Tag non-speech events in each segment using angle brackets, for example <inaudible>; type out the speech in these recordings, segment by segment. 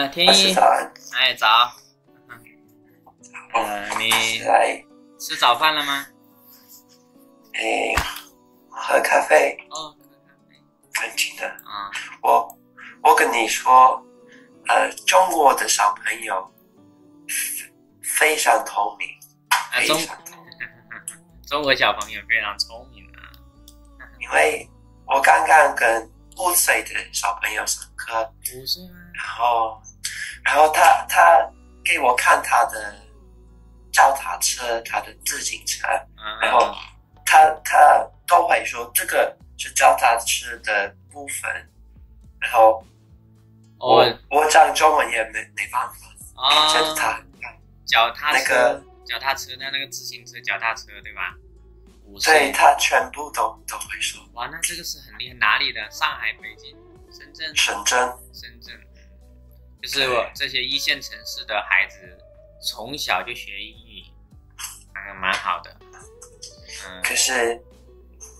嗯，天一，哎，早。呃，你来，吃早饭了吗？诶，喝咖啡，哦，喝咖啡。很近的。啊，我我跟你说，呃，中国的小朋友非非常聪明，啊中非常聪明，<laughs> 中国小朋友非常聪明啊。<laughs> 因为我刚刚跟五岁的小朋友上课，五岁吗？然后然后他他给我看他的脚踏车，他的自行车，然后啊，他他都会说这个是脚踏车的部分，然后我、哦我讲中文也没没办法，啊，就是他脚踏车那个，脚踏车那那个自行车，脚踏车对吧？对他全部都都会说。哇，那这个是很厉害。哪里的？上海、北京、深圳、深圳深圳，就是我这些一线城市的孩子从小就学英语，嗯，蛮好的。嗯，可是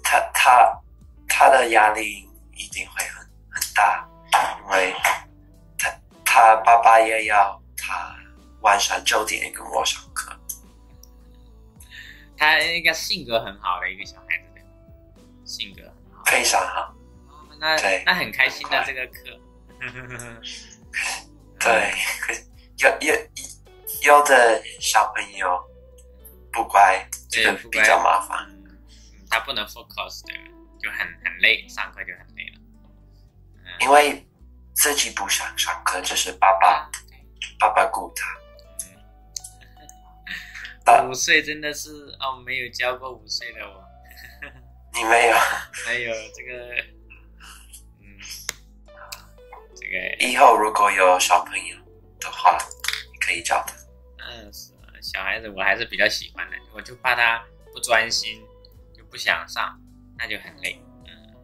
他他他的压力一定会很很大，因为他他爸爸也要他晚上九点跟我上课，他应该性格很好的一个小孩子？性格很好。非常好。哦那对那很开心的这个课。<laughs> 对，可是有有有的小朋友不乖，这个比较麻烦。嗯，他不能 focus 的，就很很累，上课就很累了。嗯，因为自己不想上课，就是爸爸爸爸顾他。<laughs> 啊五岁真的是哦，没有教过五岁的我，<laughs> 你没有，没有这个，嗯，这个，以后如果有小朋友的话，你可以教他。嗯，是小孩子我还是比较喜欢的，我就怕他不专心，就不想上，那就很累。嗯，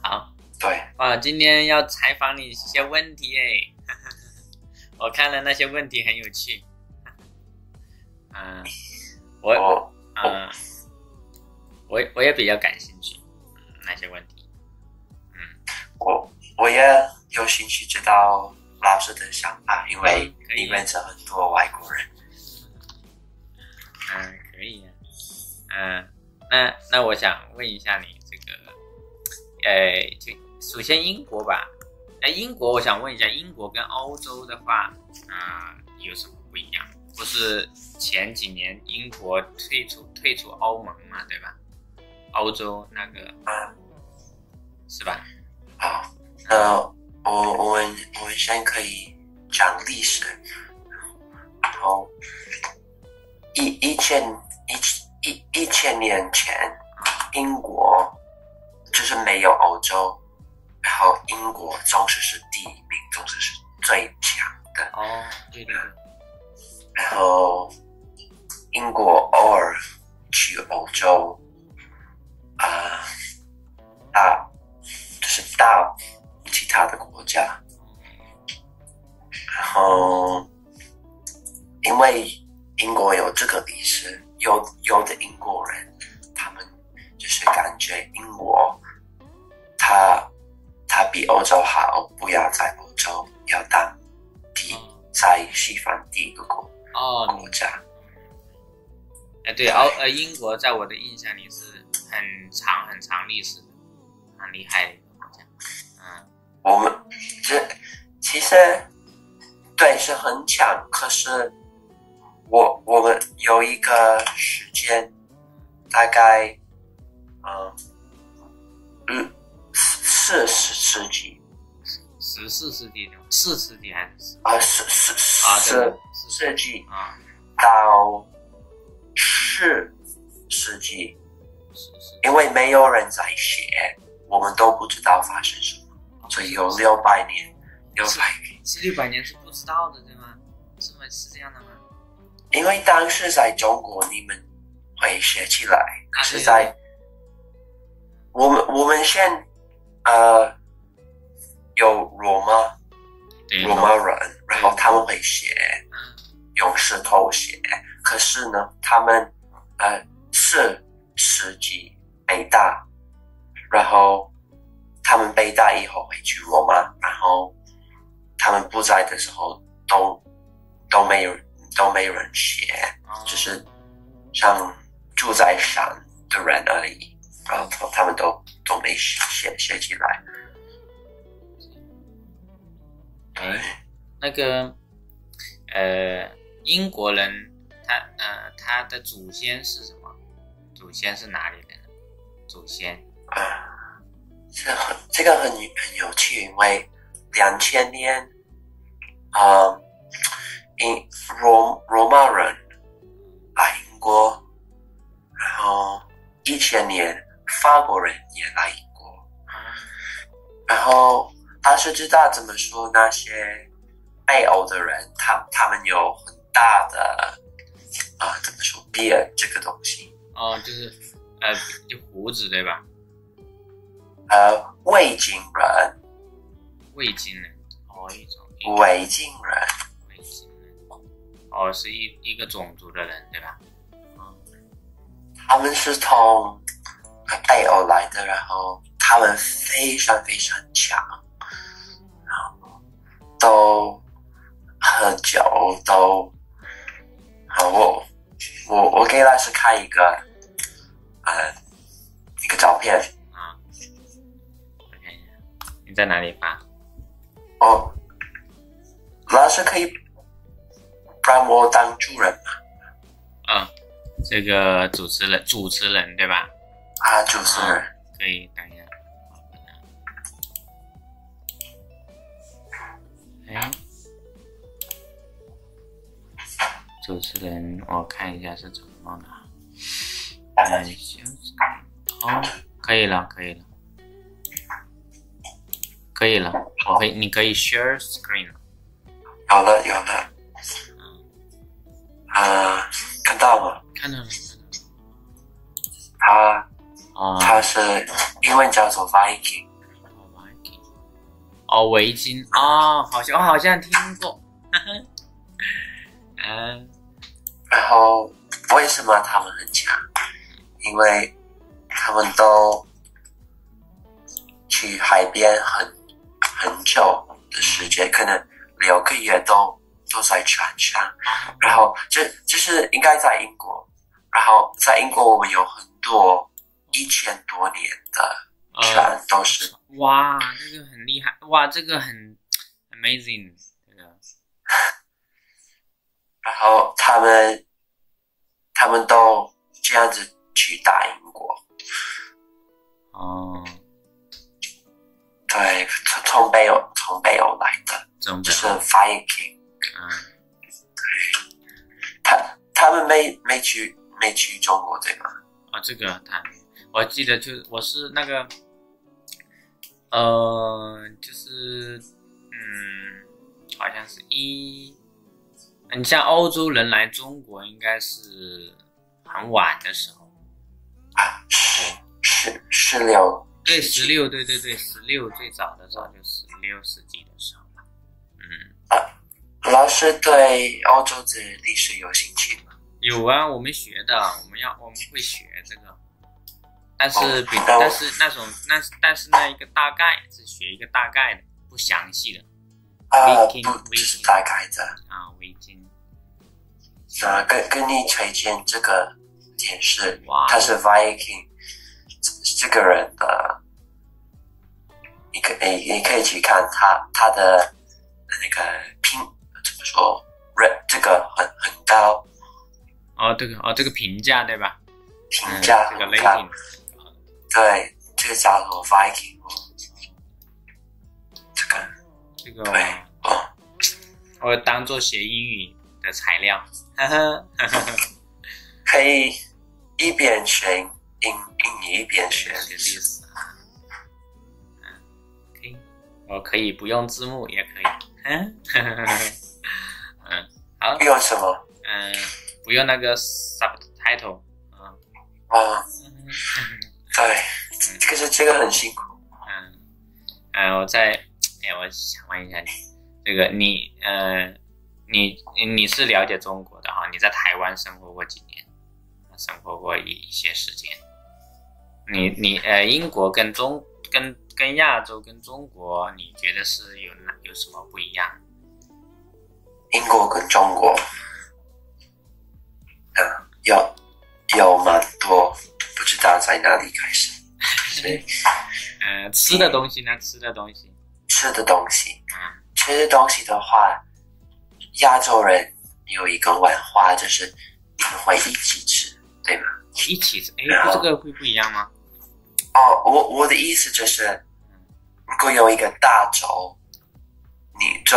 好，对，哇，今天要采访你一些问题哎，<laughs> 我看了那些问题很有趣。嗯，<laughs> 我我嗯，我我也比较感兴趣，嗯，那些问题。我我也有兴趣知道老师的想法，因为嗯可以里面是很多外国人。嗯，可以啊。嗯，那那我想问一下你这个，呃，就首先英国吧。哎，英国，我想问一下，英国跟欧洲的话，啊、有什么不一样？不是前几年英国退出退出欧盟嘛，对吧？欧洲那个啊，是吧？好，那我我们我们先可以讲历史，然后一一千一一一千年前，英国就是没有欧洲，然后英国总是是第一名，总是是最强的。哦，对对对，然后英国偶尔去欧洲，啊、打就是打其他的国家，然后因为英国有这个历史，有有的英国人他们就是感觉英国他他比欧洲好，不要在欧洲要当第在西方第一个国哦，国家。哎，对，欧呃，英国在我的印象里是很长很长历史的，很厉害的我们这其实对是很强，可是我我们有一个时间，大概嗯嗯四十世纪。十四世纪的，四世纪还是十？啊十十啊？十，十世纪。啊，到四世纪，因为没有人在写，我们都不知道发生什么，所以有六百年，六百年。是六百年是不知道的，对吗？是吗？是这样的吗？因为当时在中国，你们会写起来，可是对在我们我们现呃有罗马，罗马人，然后他们会写，嗯，用石头写，可是呢，他们呃是十几北大，然后他们北大以后回去罗马，然后他们不在的时候都都没有都没有人写，哦就是像住在山的人而已，然后他们都都没写写写起来。哎，那个呃，英国人他呃他的祖先是什么？祖先是哪里人？祖先啊，这很这个很很有趣，因为两千年，啊、英罗罗马人来英国，然后一千年法国人也来英国，然后他是知道怎么说那些爱欧的人，他他们有很大的啊、怎么说 beard 这个东西，哦，就是呃就胡子对吧？呃，魏晋人，魏晋人。哦，一种一种。维京人。魏晋人。哦，是一一个种族的人对吧？嗯。他们是从北欧来的，然后他们非常非常强，然后都喝酒，都，好，我我我给老师看一个，呃，一个照片，你在哪里发？哦，老师可以让我当主人吗？啊，这个主持人主持人对吧？啊，主持人，可以等一下。哎，主持人，我看一下是怎么弄的行，哦，可以了，可以了，可以了，我可以，你可以 share screen 了。有了有了，啊，看到吗？看到了，他哦，他是英文叫做 Viking。哦，Viking，哦，围巾，哦，好像我好像听过，<laughs> 嗯，然后为什么他们很强？因为他们都去海边很很久的时间，可能六个月都都在船上。然后这这是应该在英国，然后在英国我们有很多一千多年的船呃，都是哇，这个很厉害，哇，这个很 amazing，这个，然后他们他们都这样子去打英国，哦，对，从从北欧从北欧来的，中就是文，Viking。嗯，他他们没没去没去中国对吗？啊，这个他，我记得就我是那个，呃，就是，嗯，好像是一，你像欧洲人来中国，应该是很晚的时候，啊，十十十六对，十六，对对对，十六最早的时候就十六世纪的时候吧，嗯。老师对欧洲的历史有兴趣吗？有啊，我们学的，我们要我们会学这个，但是哦比、但是那种那但是那一个大概是学一个大概的，不详细的啊不，只是大概的。啊，围巾啊跟跟你推荐这个电视哇，他是 Viking 这这个人的，你可你你可以去看他他的那个评怎么说，人这个很很高，哦，这个哦这个评价对吧？嗯，评价这个 rating 对，这个叫做 Viking 哦。这个。这个对哦，我当做学英语的材料，可以一边学英英语一边学学历史。啊，嗯，可以，我可以不用字幕也可以，嗯，嗯，好。用什么？嗯，不用那个 subtitle，嗯哦，嗯对，可是这个很辛苦。嗯，嗯，我在，哎，我想问一下你，这个你呃，你你是了解中国的哈？你在台湾生活过几年？生活过一一些时间。你你呃，英国跟中跟跟亚洲跟中国，你觉得是有哪有什么不一样？英国跟中国，嗯，有有蛮多，不知道在哪里开始。所以 <laughs> 呃，吃的东西呢？吃的东西，吃的东西，嗯吃的东西的话，亚洲人有一个文化，就是你们会一起吃，对吗？一起吃，哎，这个会不一样吗？哦，我我的意思就是，如果有一个大洲，你就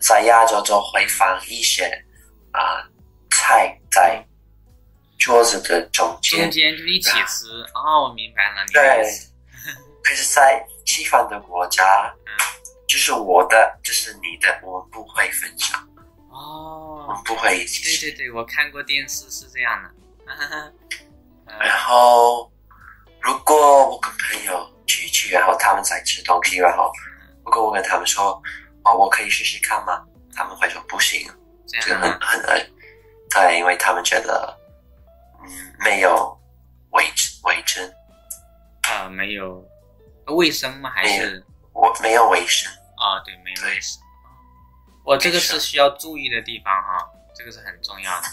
在亚洲就会放一些啊、菜在桌子的中间中，间就一起吃。哦，我明白了，对。可是，在西方的国家，嗯就是我的，就是你的，我们不会分享，哦我哦们，不会一起对吃。对对，我看过电视是这样的。呃然后，如果我跟朋友聚一聚，然后他们在吃东西，然后如果我跟他们说，哦，我可以试试看吗？他们会说不行，这这个很很难。对，因为他们觉得，嗯，没有卫卫生，啊，没有卫生吗？还是我没有卫生。啊，对，没卫生。我这个是需要注意的地方哈，这个是很重要的。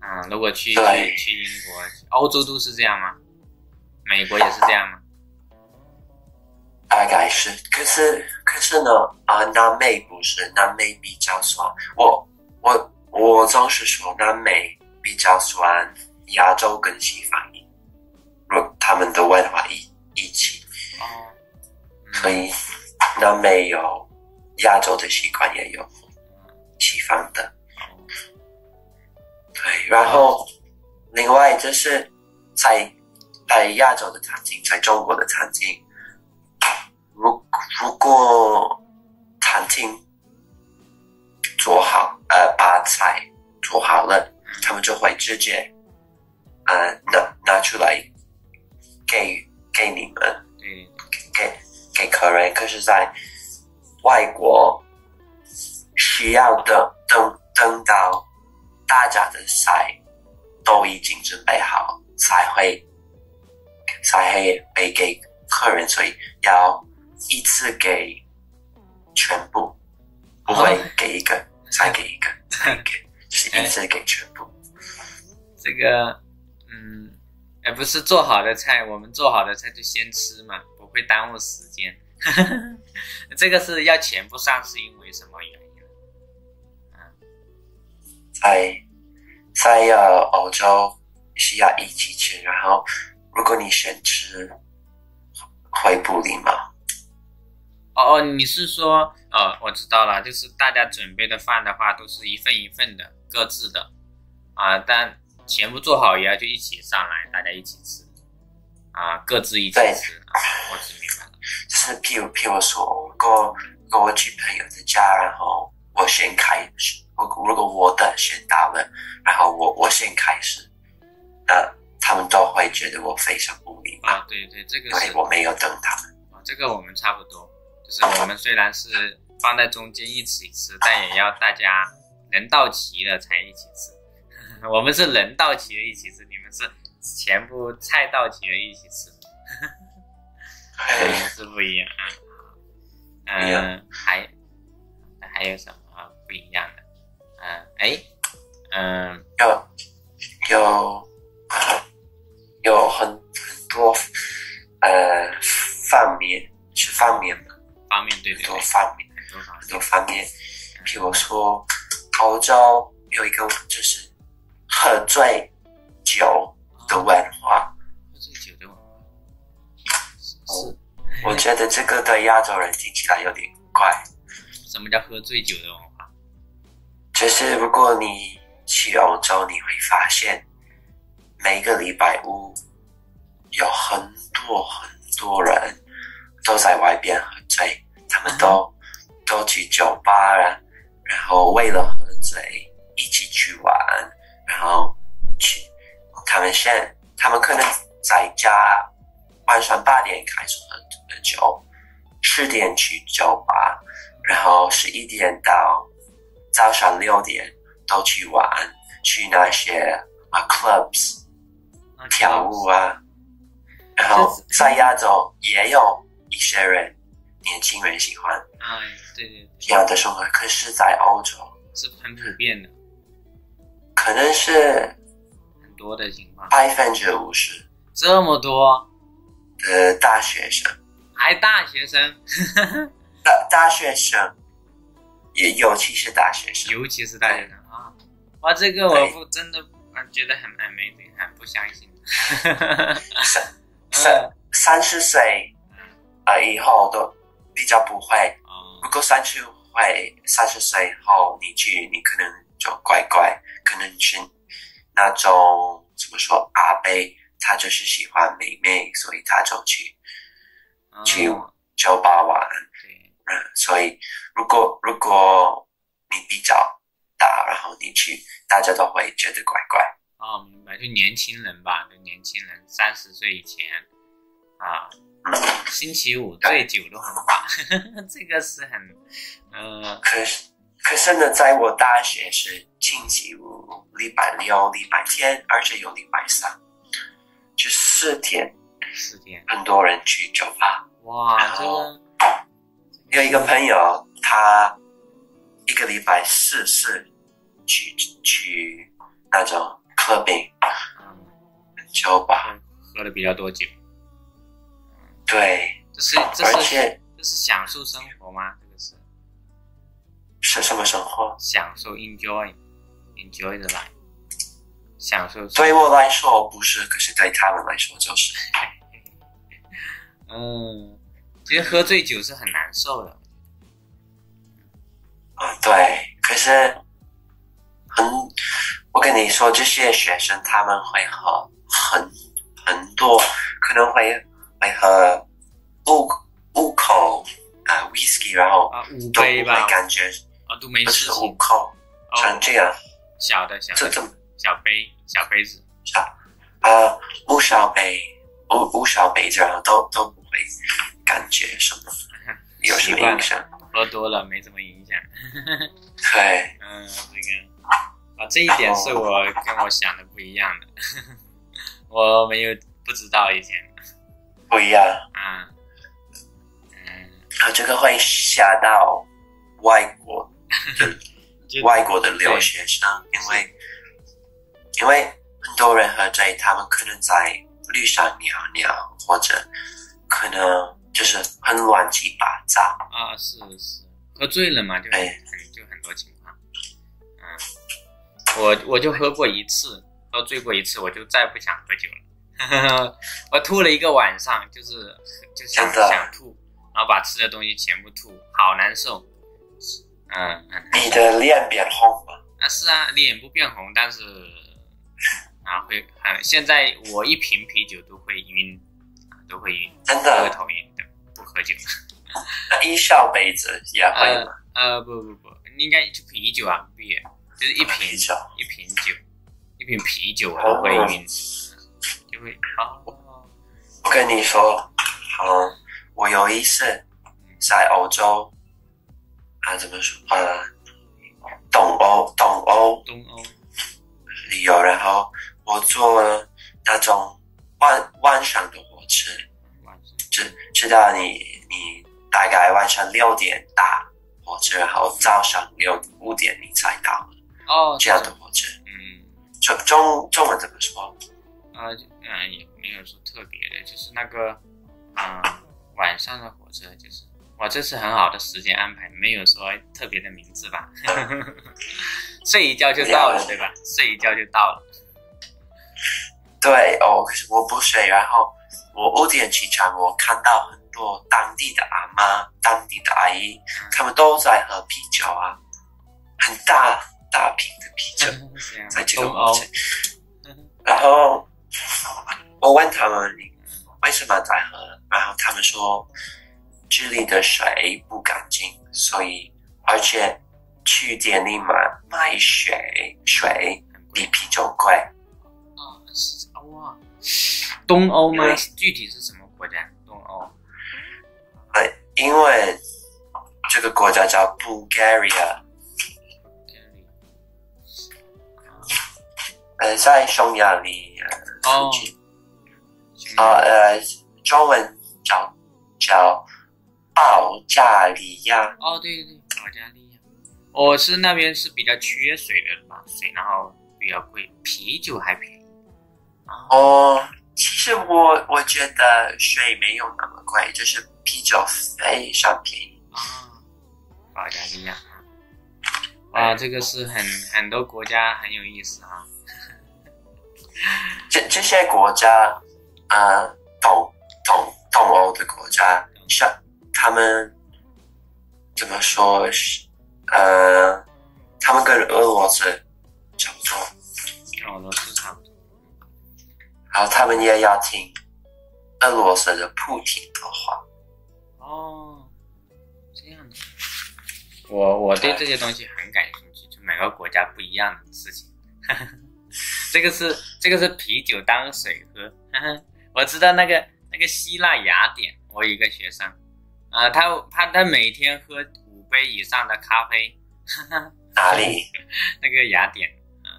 嗯，如果去去去英国、欧洲都是这样吗？美国也是这样吗？大概是，可是可是呢，啊、南美不是，南美比较酸。我我我总是说南美比较酸，亚洲跟西方一，如他们的文化一一起，哦，所以南美有亚洲的习惯，也有西方的。对，然后另外就是在在亚洲的餐厅，在中国的餐厅，如如果餐厅做好，呃，把菜做好了，他们就会直接呃拿拿出来给给你们，嗯，给给客人。可是，在外国需要的等等到大家的菜都已经准备好，才会才会被给客人，所以要一次给全部，不会给一个，再给一个，再给，<laughs> 就是一次给全部。这个，嗯，而不是做好的菜，我们做好的菜就先吃嘛，不会耽误时间。<laughs> 这个是要全部上，是因为什么原因？在在呃欧洲需要一起吃，然后如果你先吃，会不礼貌。哦哦，你是说，呃，我知道了，就是大家准备的饭的话，都是一份一份的，各自的，啊，但全部做好也要就一起上来，大家一起吃，啊，各自一起对吃，啊，我只明白了。就是譬如譬如说，如果如果我去朋友的家，然后我先开始，如果如果我的先到了，然后我我先开始，那他们都会觉得我非常不礼貌，啊，对对，这个是我没有等他们。啊，这个我们差不多，就是我们虽然是放在中间一起吃，但也要大家人到齐了才一起吃。<laughs> 我们是人到齐了一起吃，你们是全部菜到齐了一起吃，嗯 <laughs> 是不一样啊。嗯，还还有什么不一样的？嗯，哎，嗯，有有有很很多呃方面是方面嘛，方面对对很多，方面。很多方面，方面，譬如说，欧洲有一个就是喝醉酒的文化，喝醉酒的文化我觉得这个对亚洲人听起来有点怪。什么叫喝醉酒的文化？就是如果你去欧洲，你会发现每个礼拜五有很多很多人都在外边喝醉，他们都、都去酒吧，然然后为了喝醉一起去玩，然后去他们现他们可能在家晚上八点开始喝喝酒，十点去酒吧，然后十一点到早上六点都去玩，去那些啊 clubs 啊跳舞啊，然后在亚洲也有一些人年轻人喜欢。啊，对对对，这样的生活，可是，在欧洲。是很普遍的，可能是很多的情况，百分之五十。这么多，的大学生，还大学生，大大学生，也尤其是大学生，尤其是大学生啊，哇，这个我不真的啊觉得很 amazing，很不相信。三三三十岁啊以后都比较不会。哦，如果三十会三十岁后你去，你可能就乖乖，可能是那种怎么说阿贝，他就是喜欢妹妹，所以他就去哦去酒吧玩。对，嗯，所以如果如果你比较大，然后你去，大家都会觉得怪怪。哦，明白，就年轻人吧，就年轻人三十岁以前啊，嗯，星期五醉酒都很怕，<laughs> 这个是很，呃，可是可是呢，在我大学是星期五、礼拜六、礼拜天，而且有礼拜三，就四天，四天，很多人去酒吧。哇，然这后个有一个朋友，他一个礼拜四次去去那种 clubbing 嗯，酒吧，喝的比较多酒，对，这是这是这是享受生活吗？这个是是什么生活？享受 enjoy enjoy the life，享受。对我来说不是，可是对他们来说就是。<laughs> 嗯，其实喝醉酒是很难受的。啊，对，可是很，我跟你说，这些学生他们会喝很很多，可能会会喝五五口啊 whisky，然后啊，五都不杯吧会，感觉啊，都没不是事五。口，像哦，这样，小的小的这这么小杯小杯子，小啊五小杯五五小杯这样都都不会感觉什么 <laughs> 有什么影响，喝多了没什么影响。对。<laughs> 嗯，这个啊，这一点是我跟我想的不一样的，<laughs> 我没有不知道以前不一样，啊，嗯，啊，这个会吓到外国 <laughs> <laughs> 就外国的留学生，因为因为很多人喝醉，他们可能在路上尿尿，或者可能就是很乱七八糟。啊是是。喝醉了嘛，就很就很多我我就喝过一次，喝醉过一次，我就再不想喝酒了。<laughs> 我吐了一个晚上，就是就想想吐，然后把吃的东西全部吐，好难受。嗯嗯，你的脸变红了，啊是啊，脸不变红，但是啊会很。现在我一瓶啤酒都会晕，啊都会晕，真的会，头晕的，不喝酒。那一小杯子也会呃吗？呃不不不，应该就啤酒啊，不也就是一瓶啤酒一瓶酒，一瓶啤酒我都会晕，就会好我跟你说，嗯，我有一次在欧洲，啊，怎么说？啊，东欧，东欧东欧旅游，然后我坐那种晚晚上的火车，知知道你你大概晚上六点打火车，然后早上六五点你才到哦这样的火车。嗯中中中文怎么说？啊嗯也没有说特别的，就是那个啊、晚上的火车就是。哇，这是很好的时间安排，没有说特别的名字吧？<laughs> 睡一觉就到了，对吧？睡一觉就到了。对哦，可是我不睡，然后我五点起床，我看到很多当地的阿妈、当地的阿姨，他们都在喝啤酒啊，很大大瓶的啤酒。在这个然后我问他们你为什么在喝，然后他们说这里的水不干净，所以而且去店里买买水水比啤酒贵。啊，是啊哇，东欧吗？具体是什么国家？东欧呃，因为这个国家叫 Bulgaria，呃，在匈牙利呃哦附近，啊呃，中文叫叫保加利亚。哦，对对对，保加利亚。我是那边是比较缺水的嘛，水然后比较贵，啤酒还便宜。哦，其实我我觉得水没有那么贵，就是啤酒非常便宜。啊，保加利亚。啊，这个是很很多国家很有意思啊。这这些国家，呃，东东东欧的国家，像他们怎么说？是呃，他们跟俄罗斯差不多，跟俄罗斯差不多。然后他们也要听俄罗斯的普京的话。哦，这样子。我我对这些东西很感兴趣，就每个国家不一样的事情。这个是这个是啤酒当水喝，<laughs> 我知道那个那个希腊雅典，我有一个学生，啊，他他他每天喝五杯以上的咖啡。<laughs> 哪里？那个雅典，嗯，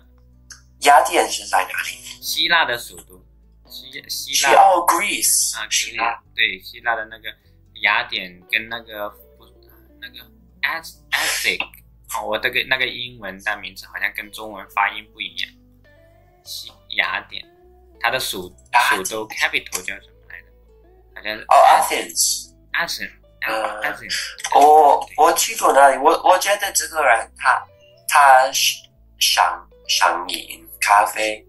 雅典是在哪里？希腊的首都，希希腊哦，Greece 啊，希腊对希腊的那个雅典跟那个不那个 as asic 哦，我这个那个英文的名字好像跟中文发音不一样。西雅典，它的首首都 capital 叫什么来着？好像是哦，Athens。Athens。呃 Athens。我我去过那里，我我觉得这个人他他上上瘾咖啡，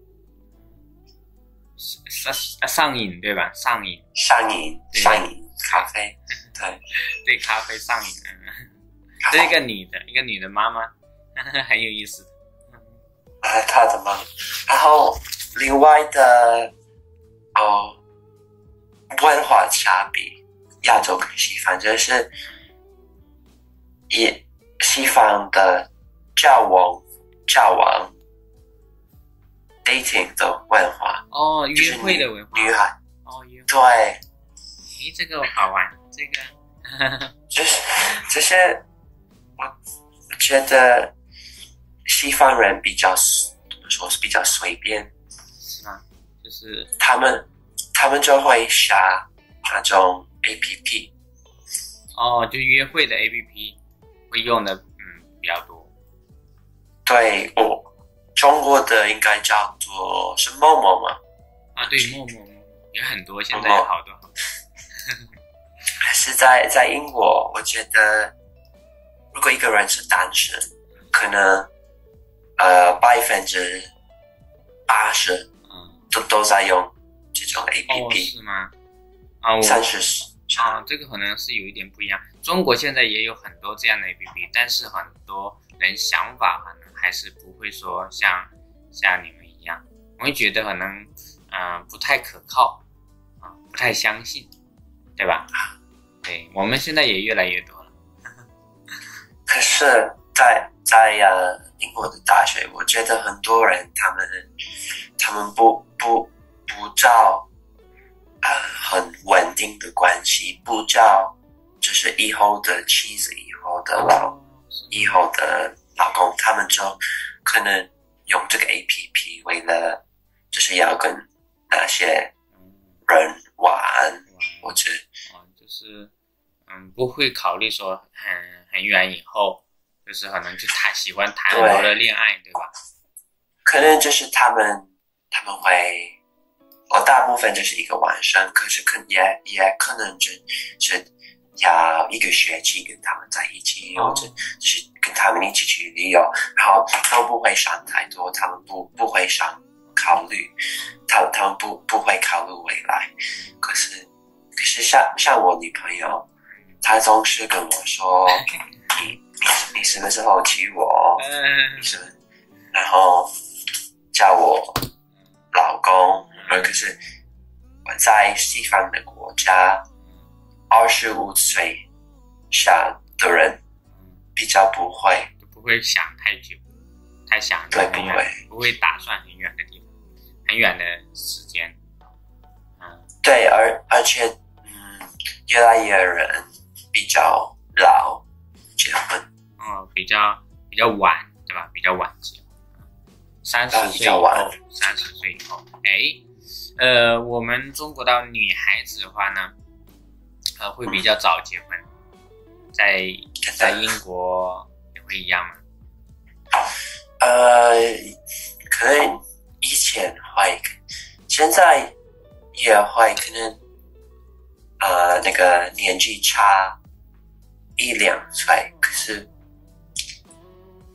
上上瘾对吧？上瘾，上瘾对上瘾咖啡，对，对咖啡上瘾。<laughs> 嗯，是一个女的，一个女的妈妈，<laughs> 很有意思。呃，他怎么？然后另外的哦，文化差别，亚洲跟西方就是也西方的交往交往 dating 的文化，哦，就是约会的文化。女孩哦，约会。对，诶，这个好玩，这个。<laughs> 就是就是我我觉得西方人比较怎么说是比较随便。是吗？就是他们他们就会下那种 A P P，哦，就约会的 A P P 会用的嗯比较多。对我中国的应该叫做是陌陌嘛，啊，对，陌陌陌也很多，现在有好多好多。<laughs> 还是在在英国，我觉得如果一个人是单身，可能呃百分之八十嗯，都都在用这种 A P 哦，P，是吗？啊，我三十啊，这个可能是有一点不一样。中国现在也有很多这样的 A P P，但是很多人想法可能还是不会说像像你们一样，我会觉得可能嗯、呃不太可靠啊、不太相信，对吧？对，我们现在也越来越多了。<laughs> 可是在，在呃英国的大学，我觉得很多人他们他们不不不照呃很稳定的关系，不找就是以后的妻子、以后的老、以后的老公，他们就可能用这个 A P P 为了就是要跟那些人玩，或者哦，就是嗯，不会考虑说很很远以后，就是可能就谈喜欢谈很多的恋爱，对吧？可能就是他们他们会，我大部分就是一个晚上，可是可也也可能就是要一个学期跟他们在一起，或者就是跟他们一起去旅游，然后都不会想太多，他们不不会想考虑，他他们不不会考虑未来，可是可是像像我女朋友，她总是跟我说，你什么时候娶我？嗯，是，然后叫我老公，而可是我在西方的国家，二十五岁下的人比较不会，不会想太久，太想对不会，不会打算很远的地方，很远的时间。嗯，对，而而且嗯，越来越人比较老结婚，哦，比较比较晚，对吧？比较晚结，三十岁以后三十岁以后，哎，呃，我们中国的女孩子的话呢，呃，会比较早结婚，在在英国也会一样吗？呃，可能以前会，现在也会，可能呃那个年纪差一两岁，可是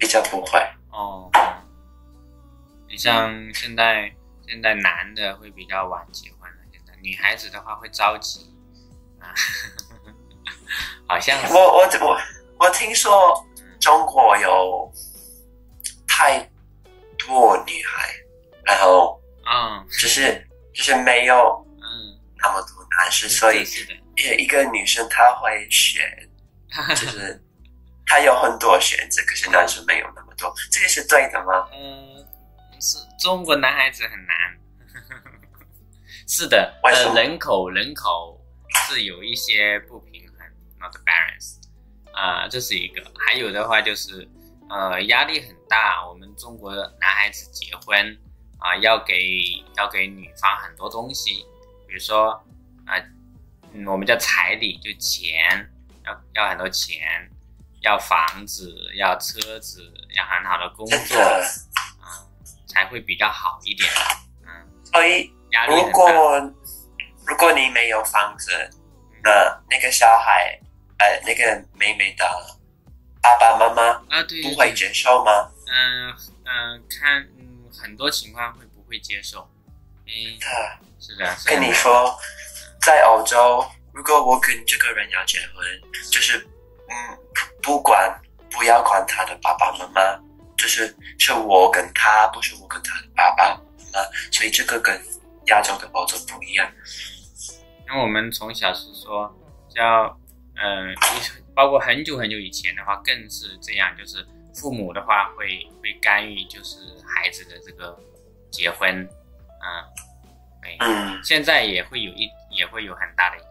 比较不会。哦，你像现在现在男的会比较晚结婚了，现在女孩子的话会着急啊，好像我我我我听说中国有太多女孩，然后嗯。就是就是没有嗯，那么多男生，所以是的，一一个女生她会选，就是她有很多选择，可是男生没有那么多，这个是对的吗？嗯，是中国男孩子很难。<laughs> 是的，呃，人口人口是有一些不平衡，not balance，啊、这是一个。还有的话就是，呃，压力很大。我们中国男孩子结婚啊、要给要给女方很多东西，比如说啊、嗯，我们叫彩礼，就钱，要要很多钱，要房子，要车子，要很好的工作，啊、才会比较好一点。嗯，所以如。果如果你没有房子，那那个小孩，呃，那个妹妹的爸爸妈妈啊，对，不会接受吗？嗯嗯、看，嗯，很多情况会不会接受？嗯，他是的，跟你说，在欧洲，如果我跟这个人要结婚，就是嗯，不不管不要管他的爸爸妈妈，就是是我跟他，不是我跟他的爸爸妈妈，所以这个跟亚洲跟欧洲不一样。因为我们从小是说叫，嗯、包括很久很久以前的话，更是这样，就是父母的话会会干预，就是孩子的这个结婚，嗯，对，嗯现在也会有一也会有很大的。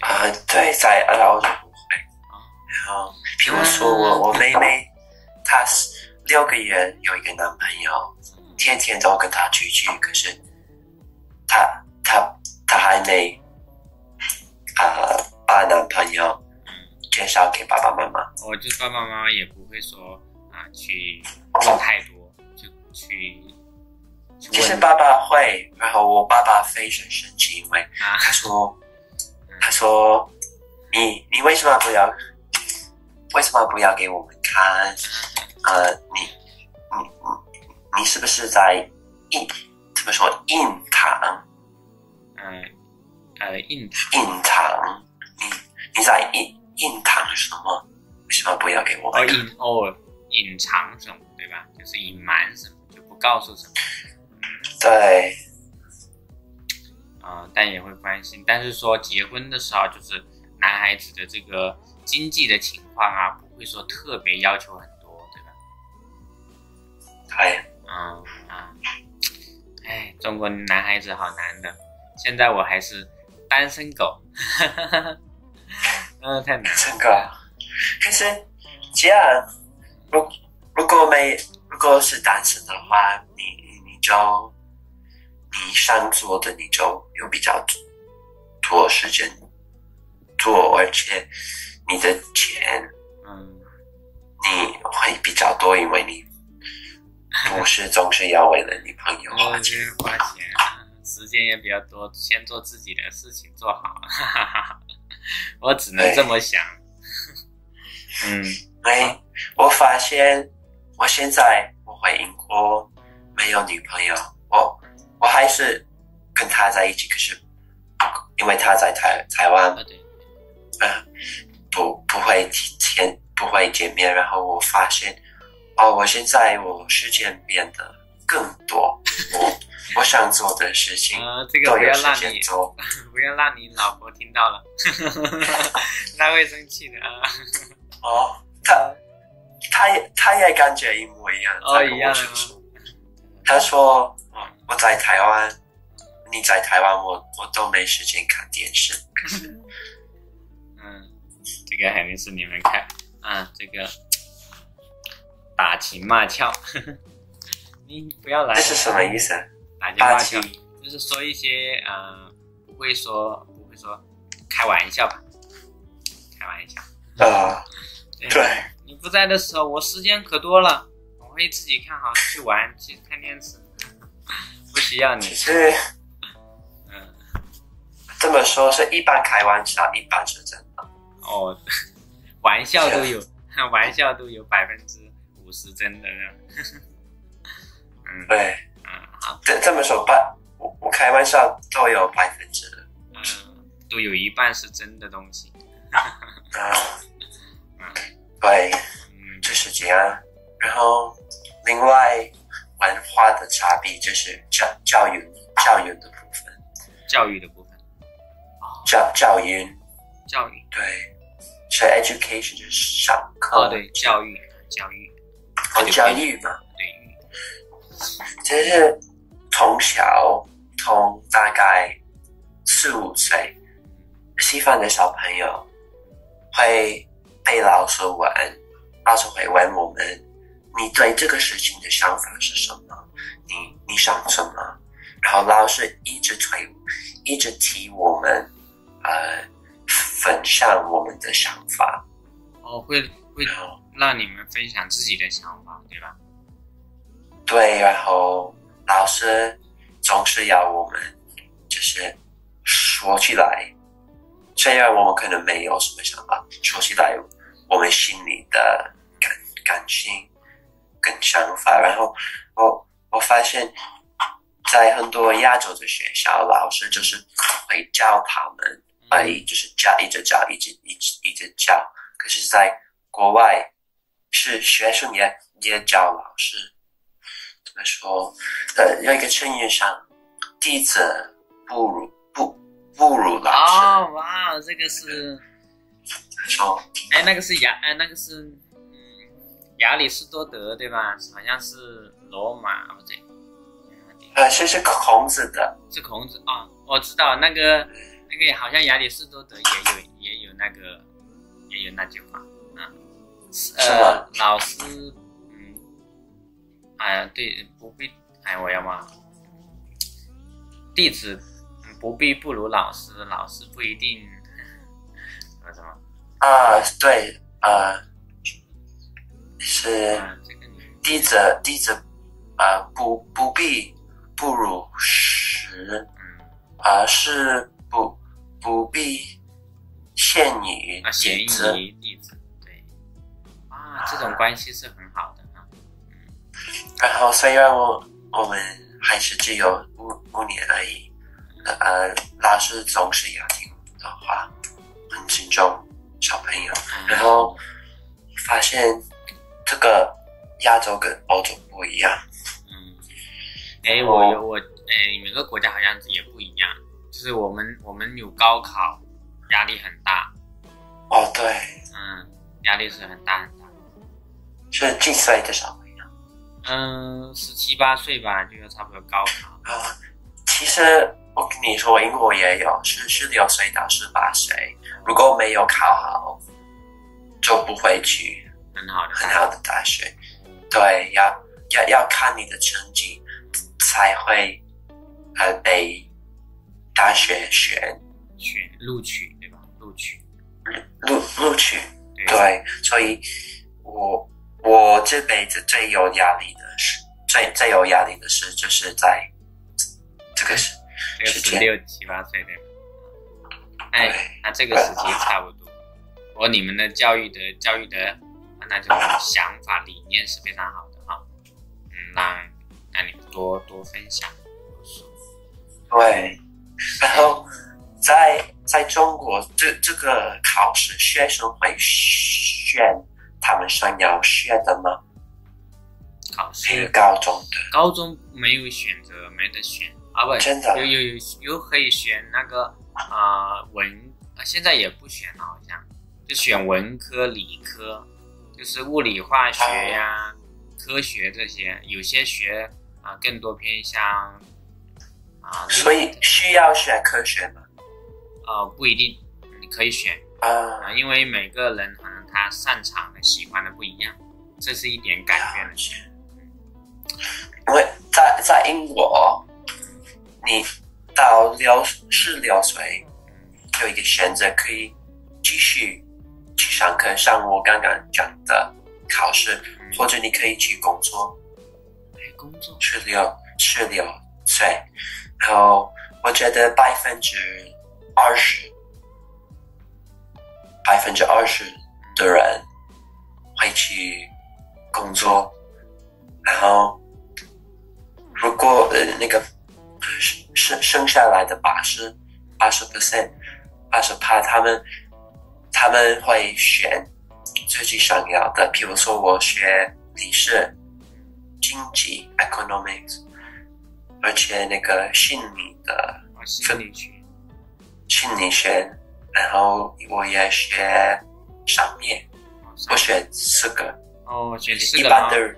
啊、对，在欧洲不会。然后，譬如说我我妹妹，她是六个月有一个男朋友，天天都跟他出去，可是她她她还没啊、把男朋友介绍给爸爸妈妈。我就爸爸妈妈也不会说啊去问太多，就去其实爸爸会，然后我爸爸非常生气，因为他说他说你你为什么不要为什么不要给我们看？呃，你你你你是不是在印怎么说印堂嗯呃印堂印堂？你你在印印堂什么？为什么不要给我哦们看？隐哦隐藏什么对吧？就是隐瞒什么就不告诉什么对，啊、但也会关心。但是说结婚的时候，就是男孩子的这个经济的情况啊，不会说特别要求很多，对吧？对，嗯啊，哎，中国男孩子好难的。现在我还是单身狗，<laughs> 嗯，太难了。这个可是这样，如如果没如果是单身的话，你你就你想做的你就有比较多时间做，而且你的钱嗯，你会比较多，因为你不是 <laughs> 总是要为了女朋友花钱。花钱，时间也比较多，先做自己的事情做好。哈哈哈，我只能这么想。<laughs> 嗯，哎，我发现我现在我回英国没有女朋友，我我还是跟他在一起，可是因为他在台台湾，哦对，呃，不不会提前不会见面，然后我发现哦，我现在我时间变得更多，<laughs> 我我想做的事情呃，这个不要让你做，<laughs> 不要让你老婆听到了，<laughs> 她会生气的啊。哦，他他也他也感觉一模一样，哦，一样？他说：“哦，我在台湾，你在台湾，我我都没时间看电视。<laughs> 嗯，这个肯定是你们看啊，这个打情骂俏。<laughs> 你不要来这是什么意思？打情骂俏，就是说一些呃，不会说不会说开玩笑吧，开玩笑。啊，对，你不在的时候，我时间可多了，我会自己看好去玩去看电视，不需要你其。实嗯，这么说，是一半开玩笑，一半是真的。哦，玩笑都有，<laughs> 玩笑都有百分之五十真的呢。<laughs> 嗯对，嗯，好，这这么说，半我我开玩笑都有百分之嗯，都有一半是真的东西。<laughs> 啊，嗯对，嗯，就是这样。然后另外文化的差别就是教教育教育的部分，教育的部分，教教育。教育。对，所以 education 就是上课。哦，对，教育，教育，哦教育嘛，对，就是从小从大概四五岁，西方的小朋友会被老师问，老师会问我们：你对这个事情的想法是什么？你你想什么？然后老师一直催，一直提我们，呃，分享我们的想法，哦，会会让你们分享自己的想法，对吧？对，然后老师总是要我们就是说起来，虽然我们可能没有什么想法，说起来我们心里的感感情跟想法。然后我我发现，在很多亚洲的学校，老师就是会教他们，会就是教一直教，一直一直一直教。可是，在国外是学生也也教老师。怎么说？呃，有一个成语上，弟子不如不不如老师。哦，哇，这个是，说哎，那个是亚，哎，那个是，嗯，亚里士多德对吧？好像是罗马，不对，呃，是是孔子的，是孔子啊、我知道那个那个好像亚里士多德也有也有那个也有那句话，啊，是呃，老师，嗯，哎、对，不必，哎，我要忘了，弟子嗯不必不如老师，老师不一定，<laughs> 什么什么，啊、对，呃，是弟子弟子，呃，不不必不辱师，嗯而、是不不必陷于啊，贤弟子。于弟子，对，啊，这种关系是很好的啊，然后虽然我我们还是只有五五年而已，呃，老师总是要听的话，很尊重小朋友。然后发现这个亚洲跟欧洲不一样，嗯，哎，我有我哎，每个国家好像也不一样，就是我们我们有高考，压力很大，哦，对，嗯，压力是很大很大，是几岁的小朋友嗯，十七八岁吧，就要差不多高考，啊、其实我跟你说，英国也有，是十六岁到十八岁，如果没有考好，就不会去很好的大很好的大学。对，要要要看你的成绩才会呃被大学选选录取对吧？录取，录录取。对，对，所以我我这辈子最有压力的事，最最有压力的事，就是在这个是这个是这样十六七八岁对吧？哎，那这个时期差不多。我你们的教育的教育的那种想法理念是非常好的哈，嗯，那那你们多多分享，对，然后在在中国，这这个考试学生会选他们想要学的吗？考试高中的，高中没有选择，没得选。啊，不，真的有有有有可以选那个啊、呃文啊，现在也不选了，好像。就选文科、理科，就是物理、化学呀、科学这些，有些学啊、更多偏向啊，所以需要选科学吗？呃不一定，你可以选啊啊，因为每个人可能他擅长的、喜欢的不一样，这是一点改变的。因为在在英国，你到六是六岁有一个选择，可以继续去上课，上我刚刚讲的考试，或者你可以去工作。哎，工作十六十六岁，然后我觉得百分之二十，百分之二十的人会去工作，然后如果呃那个剩剩剩下来的八十八十 percent 八十趴，他们他们会选自己想要的，比如说我学历史。经济 （economics），而且那个心理的啊，心理学，心理学，然后我也学商业，哦我选四个。哦，选四个啊一般的，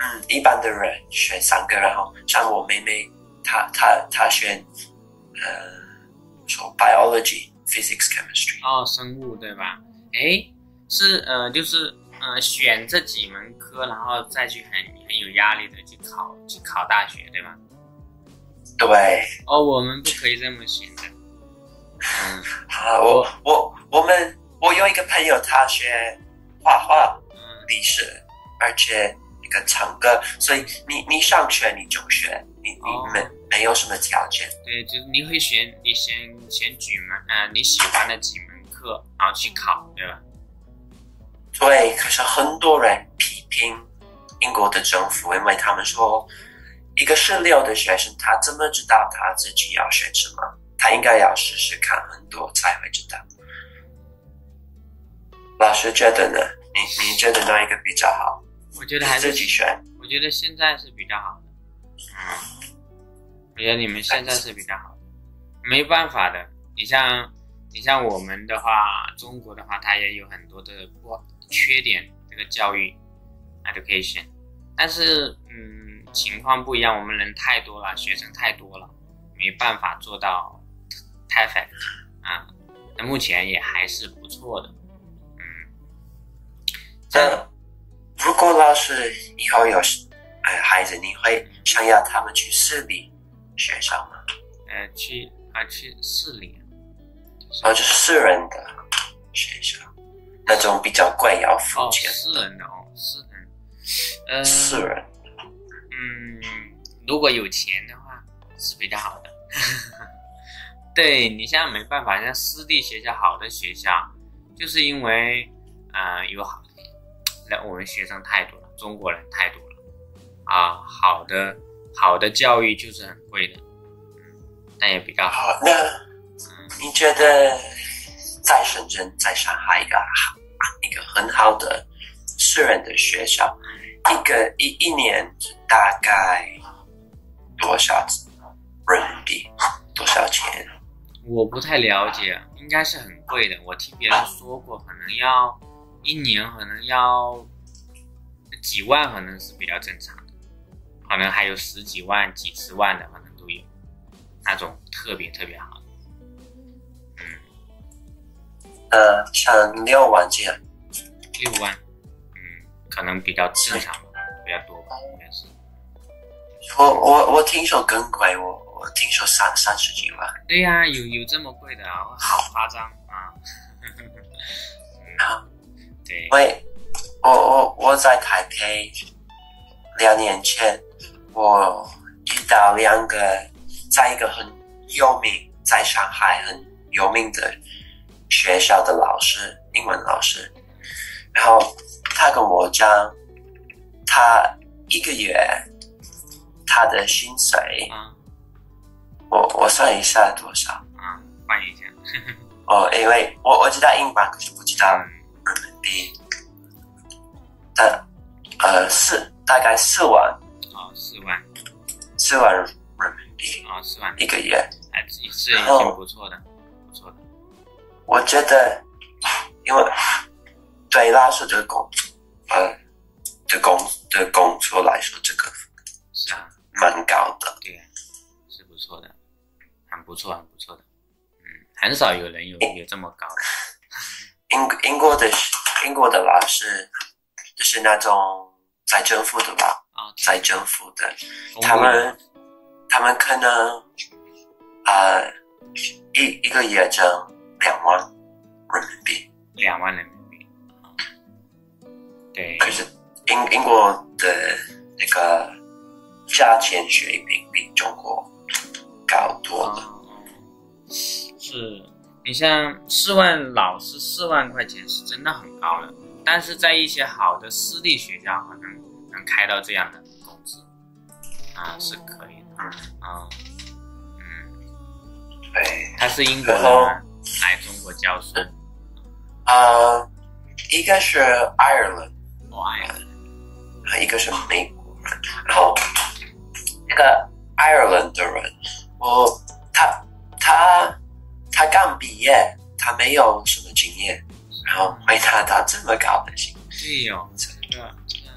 嗯，一般的人选三个，然后像我妹妹，她她她选呃，说 biology、physics、chemistry。哦，生物对吧？哎，是呃，就是呃，选这几门科，然后再去很很有压力的去考去考大学，对吧？对，哦，我们不可以这么选的。嗯 <laughs> 好，我我我们我有一个朋友，他学画画、嗯历史，而且那个唱歌，所以你你上学你就学，你哦你没没有什么条件。对，就是你会选你选选几门呃你喜欢的几门课，然后去考，对吧？对，可是很多人批评英国的政府，因为他们说，一个十六的学生，他怎么知道他自己要选什么？他应该要试试看很多才会知道。老师觉得呢？你你觉得哪一个比较好？我觉得还是自己选。我觉得现在是比较好的。嗯，我觉得你们现在是比较好的，没办法的。你像你像我们的话，中国的话，它也有很多的不缺点，这个教育 education，但是嗯，情况不一样，我们人太多了，学生太多了，没办法做到 perfect 啊。那目前也还是不错的，嗯，这样那如果老师以后有呃孩子，你会想要他们去私立学校吗？呃去啊去市里。就是哦，就是私人的学校，那种比较贵要付哦，钱。私人的哦，私人，呃，私人嗯，如果有钱的话是比较好的。<laughs> 对你现在没办法，像私立学校好的学校，就是因为呃有好，那我们学生太多了，中国人太多了啊，好的好的教育就是很贵的，嗯，但也比较好，好，那你觉得在深圳、在上海一个好一个很好的私人的学校，一个一一年大概多少人民币？多少钱？我不太了解，应该是很贵的。我听别人说过，可能要一年，可能要几万，可能是比较正常的，可能还有十几万、几十万的，可能都有，那种特别特别好的。呃，像六万这样。六万，嗯，可能比较正常吧，比较多吧，应该是。我我我听说更贵，我我听说三三十几万。对呀、有有这么贵的啊，好夸张啊！好 <laughs> <laughs> 对。因，为我我我在台北两年前，我遇到两个在一个很有名，在上海很有名的学校的老师，英文老师，然后他跟我讲，他一个月他的薪水，嗯我我算一下多少？嗯，换一下，<laughs> 哦，因为我我知道英镑，可是不知道。呃呃，四大概四万哦，四万，四万人民币哦，四万，一个月。还是是已经不错的，不错的。我觉得，因为对老师的工呃的工的工作来说，这个是啊，蛮高的。对啊，是不错的，很不错，很不错的。嗯，很少有人有有这么高的。<laughs> 英英国的英国的老师就是那种在政府的吧，啊，在政府的，他们他们可能呃一一个月挣两万人民币，两万人民币。啊对，可是英英国的那个价钱水平比中国高多了。哦是你像四万老师四万块钱是真的很高了，但是在一些好的私立学校可能能开到这样的工资，啊是可以的，啊，嗯，对，他是英国人吗？来中国教书，呃，一个是爱尔兰，哇呀，一个是美国人，然后那个爱尔兰的人，我他他他刚毕业，他没有什么经验，然后会拿到这么高的薪对哟，这个这个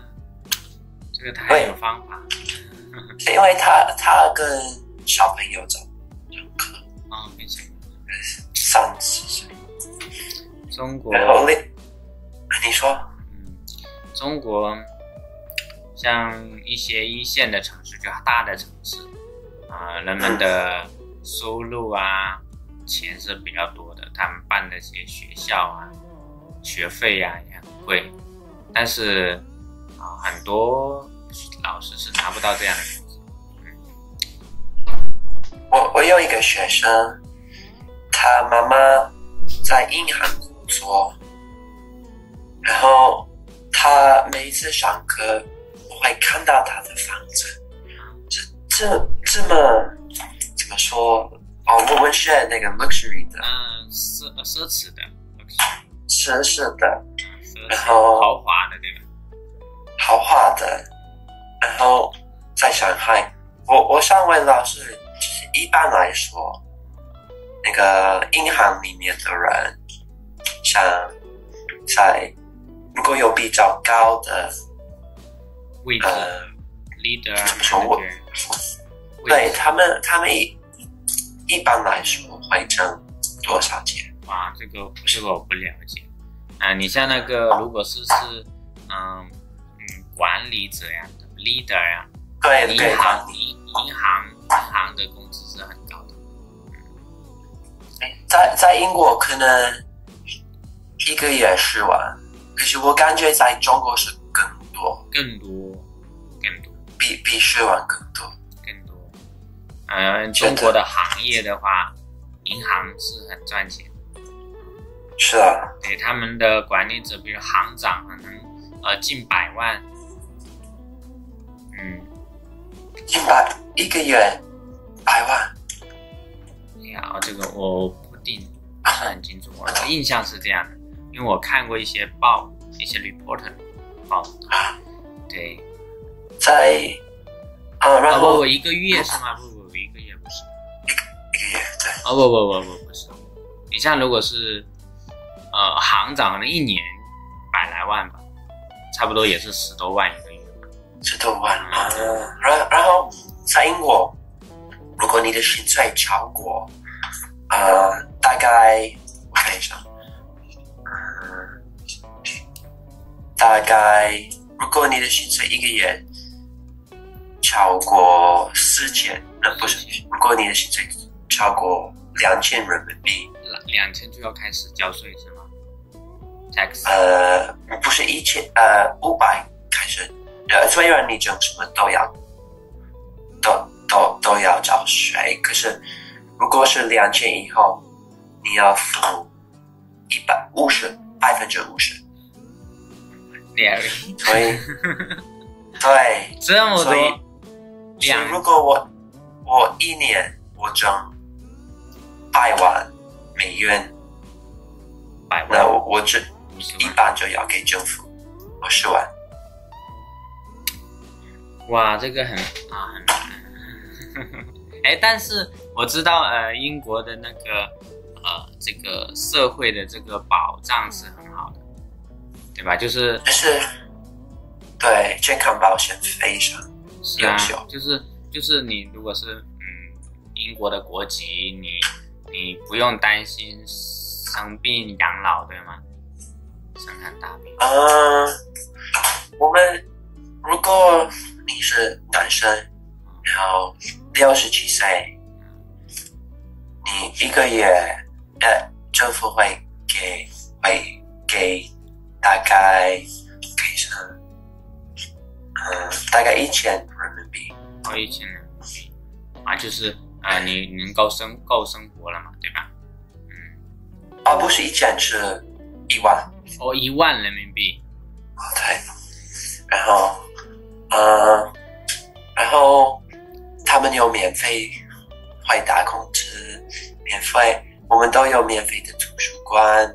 这个他还有方法，是，因为他他跟小朋友走上课，啊，没错。三十岁，中国，然后你说。嗯，中国像一些一线的城市，就大的城市，啊、人们的收入啊，钱是比较多的，他们办的一些学校啊，学费呀、也很贵，但是啊、很多老师是拿不到这样的工资。我我有一个学生，他妈妈在银行工作，然后他每一次上课，我会看到他的房子，这这这么怎么说？哦，我们是那个 luxury 的，嗯，奢奢侈的，奢侈的，然后豪华的，那个？豪华的，然后在上海，我我想问老师，就是一般来说，那个银行里面的人，像在如果有比较高的位置、呃，leader 啊怎么说我对他们他们一一般来说会挣多少钱？哇，这个这个我不了解。啊、你像那个，如果是是，嗯嗯，管理者呀，leader 呀，银对银，行银银行银行的工资是很高的。在在英国可能一个月十万，可是我感觉在中国是更多，更多，更多，比比十万更多。更多。嗯、中国的行业的话，银行是很赚钱的，是啊，对他们的管理者，比如行长，可能呃近百万。嗯，一百一个月百万，哎呀，这个我不定不是很清楚，我的印象是这样的，因为我看过一些报，一些 reporter 报道，对，在啊，不后不，一个月是吗？不不不，一个月不是，一个月对，哦不不不不不是，你像如果是呃行长，可能一年百来万吧，差不多也是十多万一个月，十多万啊，然然后在英国，如果你的薪水超过呃大概我看一下，嗯，大概如果你的薪水一个月超过四千，呃不是，如果你的薪水超过两千人民币，两两千就要开始交税是吗？tax。呃，不是一千，呃，五百开始，呃，虽然你挣什么都要，都都都要交税，可是如果是两千以后，你要付一百五十，百分之五十，两所以，<laughs> 对，这么所以，多，所以两如果我我一年我挣百万美元，百那我我这一。半就要给政府二十万。哇，这个很啊很难，<laughs> 哎，但是我知道呃，英国的那个呃这个社会的这个保障是很好的，对吧？就是就是对健康保险非常优秀，就是就是你如果是嗯英国的国籍，你你不用担心生病养老，对吗？生寒大病，嗯，我们如果你是男生，然后六十几岁，你一个月，呃，政府会给会给大概给什么？嗯，大概一千人民币。哦，一千人民币啊，就是啊，你能够生够生活了嘛，对吧？嗯，哦，不是一千，是一万。哦，一万人民币。哦，对。然后，呃，然后他们有免费会打工资，免费，我们都有免费的图书馆。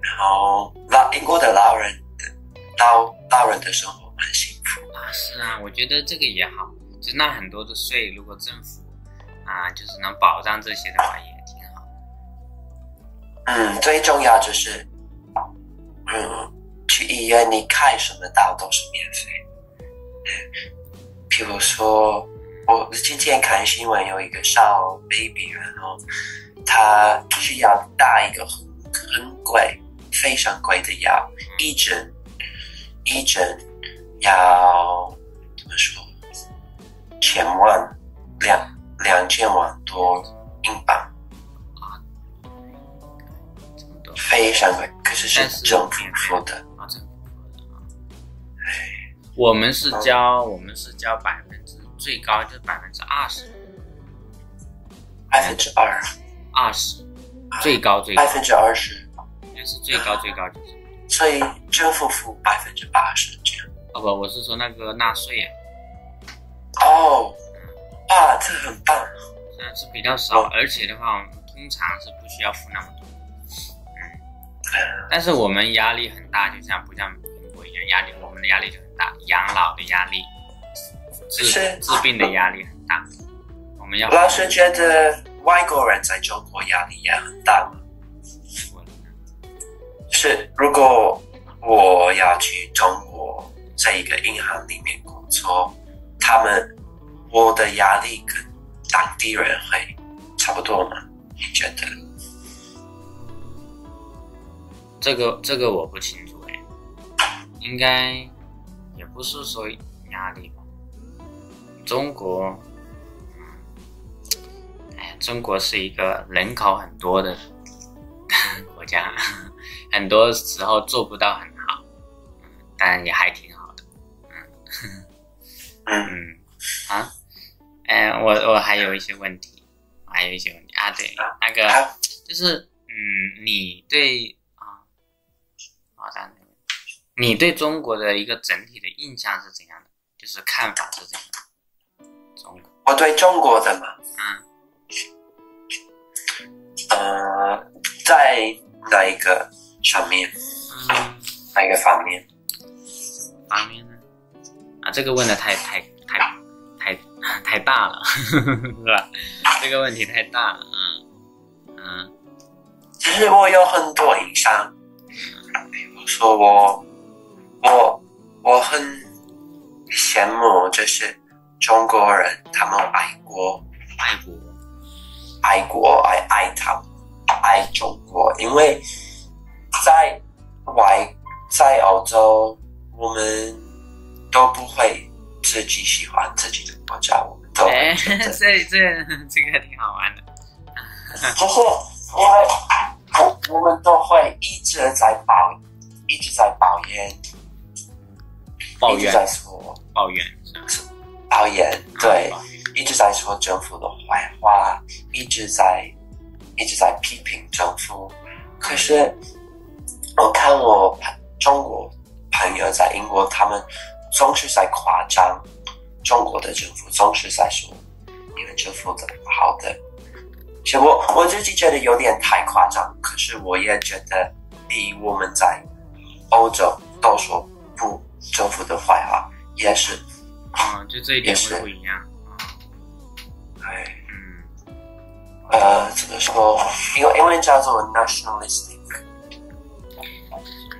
然后老英国的老人的老老人的生活很幸福。啊，是啊，我觉得这个也好，就那很多的税，如果政府啊，就是能保障这些的话，也挺好。嗯，最重要就是，嗯，去医院你看什么刀都是免费。嗯譬如说，我今天看新闻，有一个小 baby，然后他需要打一个很很贵、非常贵的药，一针一针要怎么说？千万两两千万多英镑，非常贵，可是但是是政府付的。啊，政府付的啊。我们是交，我们是交百分之最高就百分之二十，百分之二，二十，最高最高百分之二十，应该是最高最高就是。所以政府付百分之八十这样。哦不，我是说那个纳税啊，哦，啊，这很棒。虽然是比较少，而且的话，我们通常是不需要付那么多。嗯，但是我们压力很大，就像不像苹果一样，压力我们的压力就很大，养老的压力，治是治病的压力很大，我们要老师觉得外国人在中国压力也很大吗？是，如果我要去中国在一个银行里面工作，他们我的压力跟当地人会差不多吗？你觉得？这个这个我不清楚哎，应该也不是说压力吧。中国，嗯，哎，中国是一个人口很多的国家，很多时候做不到很好，嗯，但也还挺好的，嗯，嗯。啊，哎，我我还有一些问题，我还有一些问题啊，对，那个，就是嗯，你对你对中国的一个整体的印象是怎样的？就是看法是怎样的？中国，我对中国的嘛，嗯，呃，在哪一个上面，嗯，哪一个方面？方面呢？啊，这个问的太太太太太大了，<laughs> 是吧？这个问题太大了，嗯嗯其实我有很多印象，比如说我我我很羡慕，就是中国人他们爱国，爱国，爱国爱爱他们，爱中国，因为在外在澳洲，我们都不会自己喜欢自己的国家，我们都这这这个挺好玩的，就是因为我我们都会一直在抱，一直在抱怨，一直在说抱怨？抱怨，对，一直在说政府的坏话，一直在一直在批评政府。可是我看我朋中国朋友在英国，他们总是在夸张中国的政府，总是在说你们政府的不好的。其实我我自己觉得有点太夸张，可是我也觉得比我们在欧洲都说不政府的坏话，也是啊，就这一点是会不一样啊，哎。嗯，呃，怎么说？因为英文叫做 nationalistic。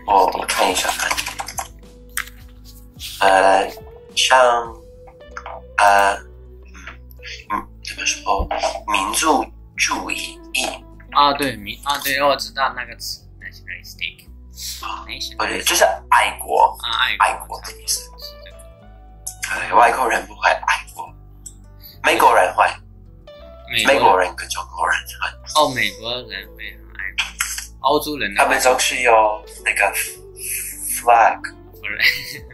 我我看一下看。呃，像呃，嗯嗯，怎么说？民族主义义啊，对，民啊，对，我知道那个词，nationalistic，啊，不是，nationalistic 就是爱国，啊，爱爱国国的意思。对，外国人不会爱国，美国人会，美美国国人跟中国人会，哦，美国人会很爱国，欧洲人他们总是有那个 flag，不是，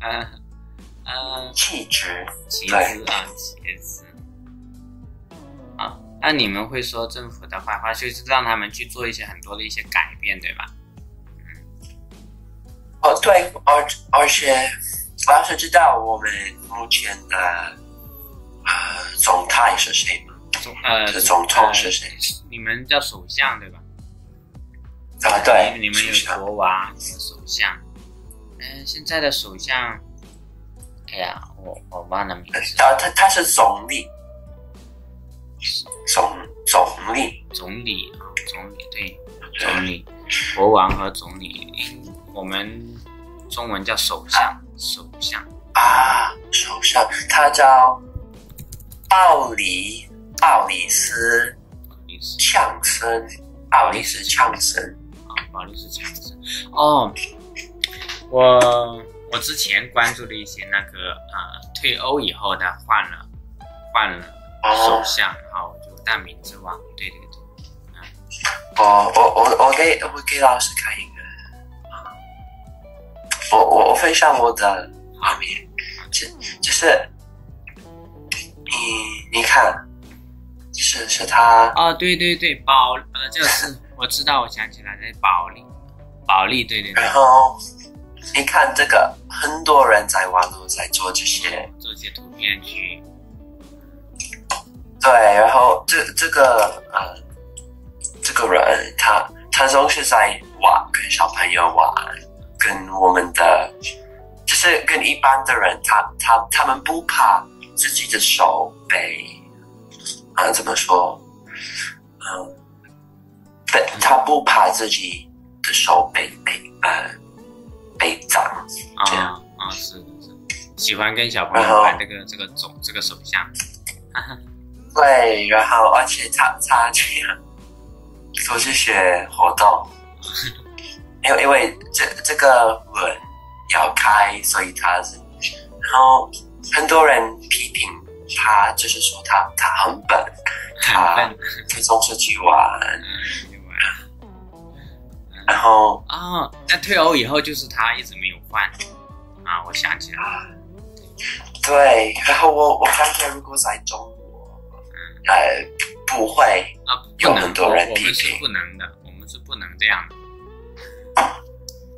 <laughs> 啊啊，气质，旗帜啊，旗帜。啊，那你们会说政府的坏话，就是让他们去做一些很多的一些改变，对吧？哦，对，而而且我要是知道我们目前的呃总态是谁吗？总呃，是总统是谁？你们叫首相对吧？啊，对，你们有是国王，有首相。嗯、现在的首相，哎呀，我我忘了名字，啊，他他是总理，总总理，总理啊，总理对，总理，国王和总理，我们中文叫首相，首相。啊，首相，他叫奥里奥里斯保利斯强森，奥里斯强森，啊，保利斯强森。哦，我我之前关注的一些那个呃退欧以后的换了换了首哦，相，然后我就大名之王，对。对对对，我我我我给我给老师看一个，啊。我我我分享我的画面，就就是你你看，是是他。哦，对对对，保呃，这个是我知道，我想起来那，保利，保利，对对对然，后你看这个，很多人在网络在做这些，做些图片去，对，然后这这个呃，这个人他他总是在玩，跟小朋友玩，跟我们的，就是跟一般的人，他他他们不怕自己的手被，啊、怎么说，嗯、被他不怕自己的手被被呃被脏，这样。啊啊，是是，喜欢跟小朋友玩这个这个总这个手相，对，然后而且他他这样做这些活动，<laughs> 因为因为这这个门要开，所以他是，然后很多人批评他，就是说他他很笨，很他笨，他总是去玩。<laughs> 然后啊，那退欧以后就是他一直没有换啊，我想起来了，啊，对，然后我我感觉如果在中国，呃，不会，啊，有，很多人我我们是批评。不能的，我们是不能这样的。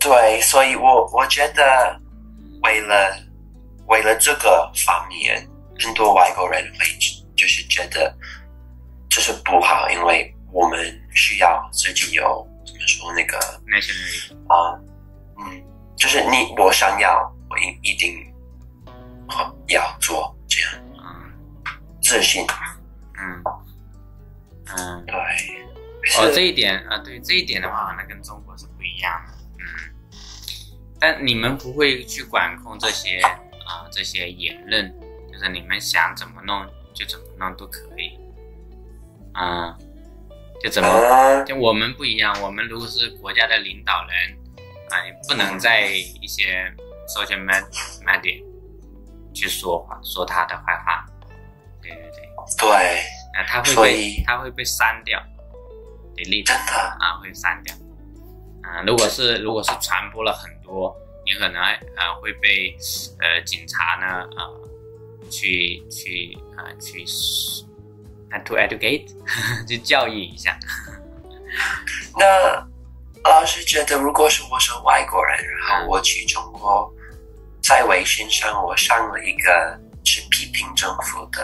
对，所以我我觉得为了为了这个方面，很多外国人会就是觉得这是不好，因为我们需要自己有怎么说那个 nationality，啊，嗯，就是你我想要，我一一定好要做这样嗯自信，嗯。嗯，对，哦，这一点啊，对这一点的话，可能跟中国是不一样的，嗯。但你们不会去管控这些啊、这些言论，就是你们想怎么弄就怎么弄都可以，啊、就怎么啊，就我们不一样，我们如果是国家的领导人啊，你不能在一些 social med- media 去说话，说他的坏话。对对对，对，啊，他会被以他会被删掉，delete 真的啊，会删掉。啊，如果是如果是传播了很多，你可能啊会被呃警察呢啊去去啊、呃、去啊 to educate <laughs> 去教育一下。那老师觉得，如果是我是外国人，然后我去中国，在微信上我上了一个是批评政府的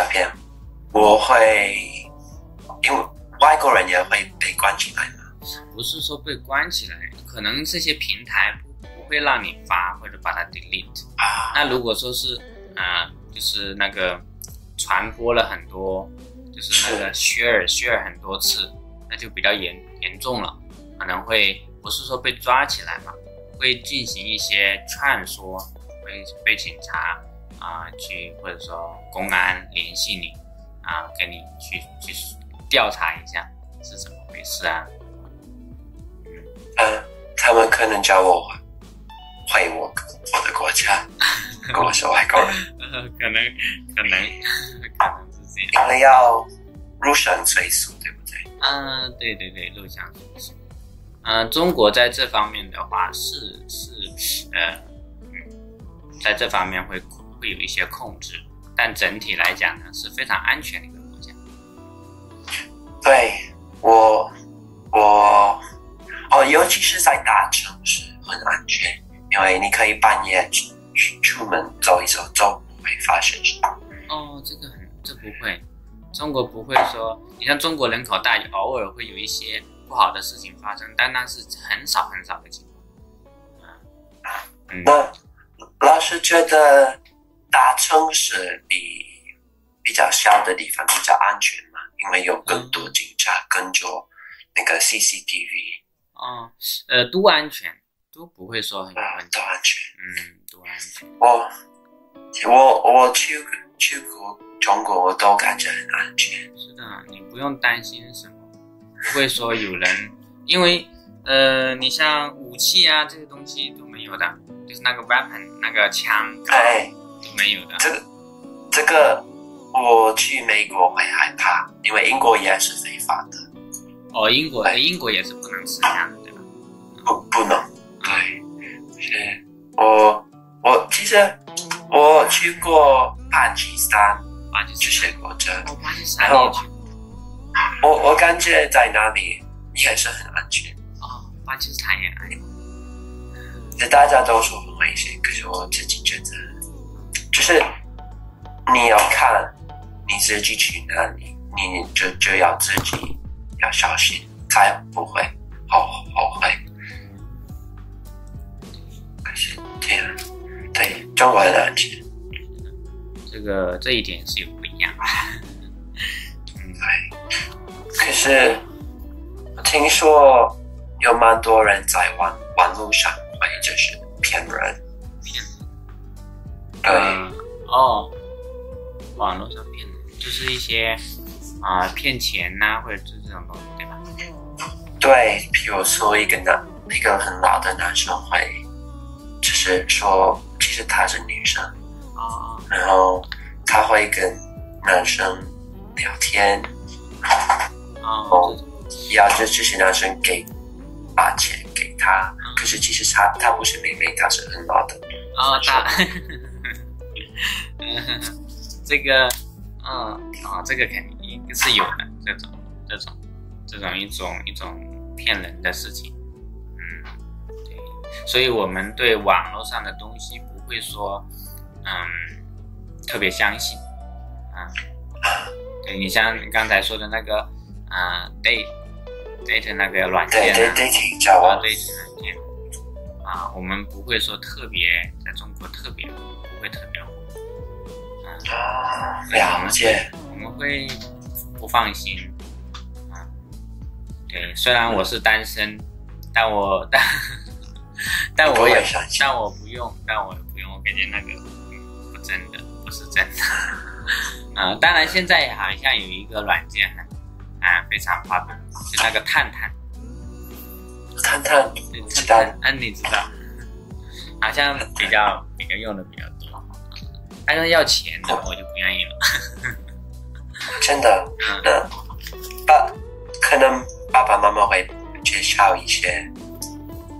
照片，我会因为外国人也会被关起来吗？不是说被关起来，可能这些平台不不会让你发或者把它 delete。啊，那如果说是呃，就是那个传播了很多，就是那个 share share 很多次，那就比较严严重了，可能会不是说被抓起来嘛，会进行一些劝说，会被警察啊、去或者说公安联系你啊、跟你去去调查一下是怎么回事啊。嗯，他们可能叫我回我我的国家，<laughs> 跟我说外国人，呃，可能可能可能是这样。因为要入乡随俗，对不对？嗯，对对对，入乡随俗。嗯，中国在这方面的话是是呃，嗯，在这方面会会有一些控制，但整体来讲呢是非常安全的一个国家。对我我哦，尤其是在大城市很安全，因为你可以半夜出出出门走一走，都不会发生事。哦，这个很这不会，中国不会说，你像中国人口大，偶尔会有一些不好的事情发生，但那是很少很少的情况。嗯，那老师觉得大城市比比较小的地方比较安全嘛？因为有更多警察，跟着那个 CCTV，哦，呃，都安全，都不会说很有啊问，题都。安全。嗯，都安全。我我我去去过中国，我都感觉很安全。是的，你不用担心什么，不会说有人，因为呃，你像武器啊这些东西都没有的，就是那个 weapon 那个枪哎，都没有的。这个这个，我去美国会害怕，因为英国也是非法的，哦，英国哎英国也是不能持枪的，对吧？不不能。对，是我我其实我去过巴基斯坦这巴基斯些国家，坦，哦，巴基斯坦你也去我我感觉在那里也是很安全。哦，巴基斯坦也安全。大家都说很危险，可是我自己觉得，就是你要看你自己去哪里，你就就要自己要小心，才不会后后悔。可是这样，对中国很安全，这个这一点是有不一样。嗯，对。可是我听说有蛮多人在网网络上会就是骗人，骗对。嗯哦，网络上骗人就是一些啊、骗钱呐、或者是这种东西，对吧？对，比如说一个男，一个很老的男生会，就是说，其实她是女生，哦然后他会跟男生聊天，哦，要这这些男生给把钱给他，可是其实他他不是妹妹，他是很老的，哦，大，<laughs> 嗯，<laughs> 这个，嗯，啊，这个肯定是有的，这种，这种，这种一种一种骗人的事情，嗯，对，所以我们对网络上的东西不会说，嗯，特别相信，啊，对你像你刚才说的那个，啊，date date 那个软件啊，对对对，挺叫啊，我，对，软件啊，我们不会说特别在中国特别不会特别火，啊，了解，我们会不放心啊。对，虽然我是单身，但我但 <laughs> 但我也但我不用，但我不用，我感觉那个嗯不真的，不是真的。<laughs> 啊，当然现在好像有一个软件很啊非常发达，就那个探探。探探对知道嗯，你知道，好像比较比较用的比较多，但是要钱的我就不愿意了。<laughs> 真的，嗯，那爸可能爸爸妈妈会介绍一些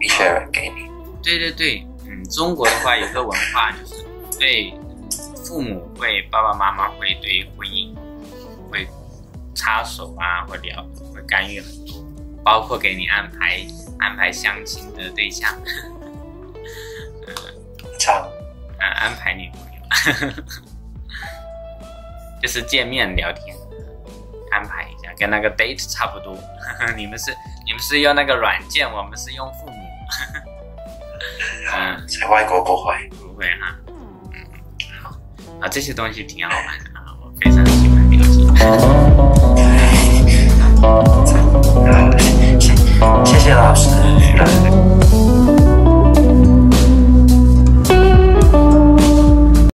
一些人给你，对对对，嗯，中国的话有个文化就是对嗯父母会爸爸妈妈会对婚姻会插手啊，会聊会干预很多，包括给你安排安排相亲的对象，这样啊，安排女朋友，哈哈，就是见面聊天，安排一下，跟那个 date 差不多。<laughs> 你们是你们是用那个软件，我们是用父母。嗯，<laughs> 在外国不会，不会哈。嗯，好啊，这些东西挺好玩的啊，我非常喜欢聊天。<laughs> 谢谢老师。